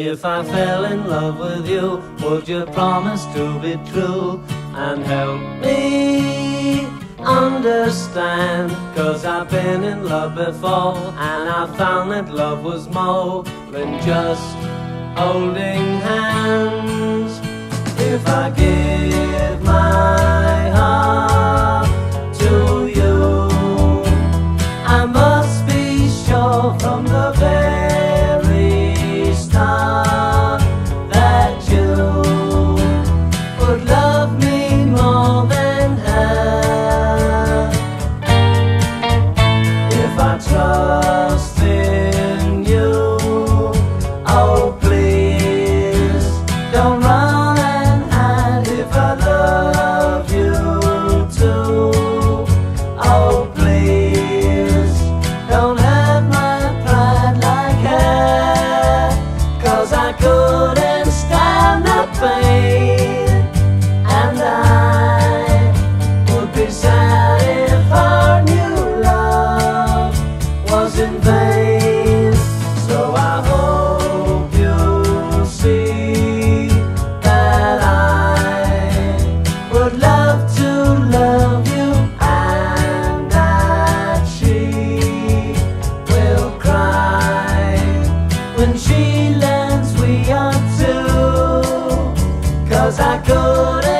If I fell in love with you, would you promise to be true and help me understand? Cause I've been in love before and I found that love was more than just holding hands. If I give trust in you, oh please don't run and hide if I love you too. Oh please don't hurt my pride like 'cause I couldn't she learns we are two. Cause I couldn't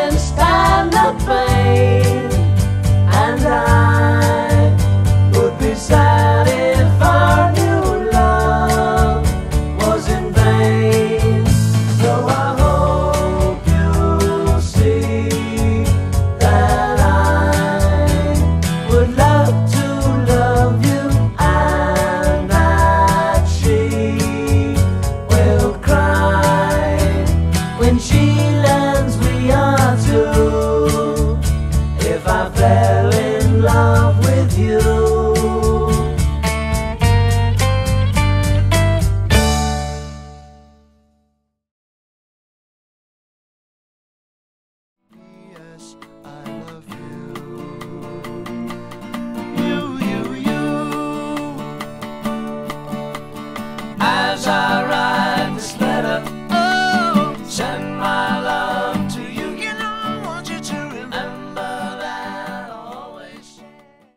there.